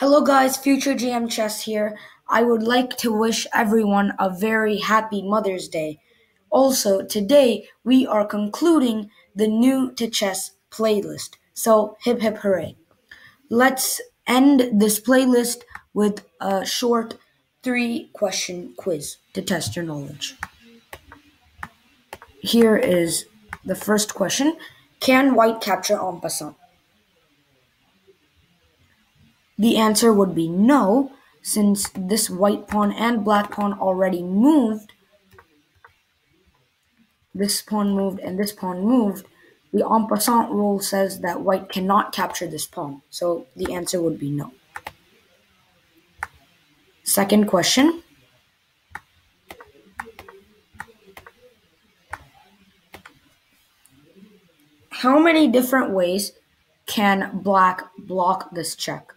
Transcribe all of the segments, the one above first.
Hello, guys. Future GM Chess here. I would like to wish everyone a very happy Mother's Day. Also, today we are concluding the new to chess playlist. So, hip hip hooray. Let's end this playlist with a short three question quiz to test your knowledge. Here is the first question Can white capture en passant? The answer would be no, since this white pawn and black pawn already moved. This pawn moved and this pawn moved. The en passant rule says that white cannot capture this pawn, so the answer would be no. Second question. How many different ways can black block this check?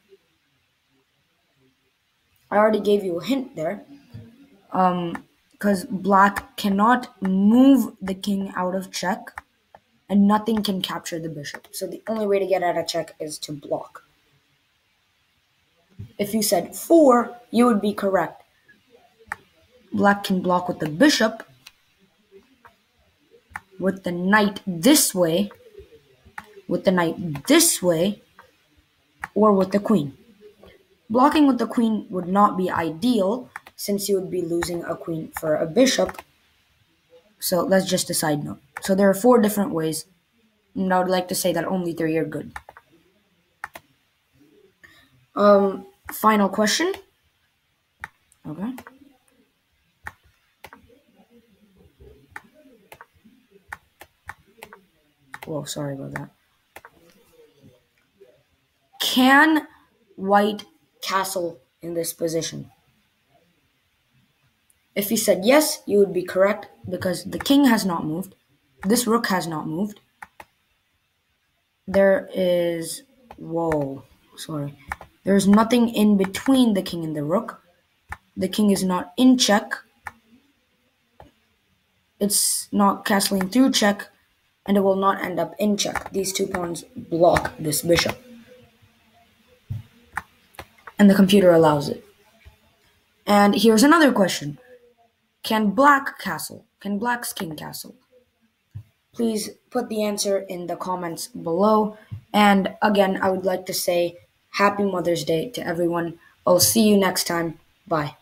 I already gave you a hint there. Um, because black cannot move the king out of check and nothing can capture the bishop. So the only way to get out of check is to block. If you said four, you would be correct. Black can block with the bishop, with the knight this way, with the knight this way, or with the queen. Blocking with the queen would not be ideal since you would be losing a queen for a bishop. So that's just a side note. So there are four different ways, and I would like to say that only three are good. Um, final question. Okay. Whoa, sorry about that. Can white castle in this position? If you said yes, you would be correct because the king has not moved. This rook has not moved. There is. Whoa, sorry. There's nothing in between the king and the rook. The king is not in check. It's not castling through check, and it will not end up in check. These two pawns block this bishop and the computer allows it. And here's another question Can black castle? Can black's king castle? Please put the answer in the comments below. And again, I would like to say Happy Mother's Day to everyone. I'll see you next time. Bye.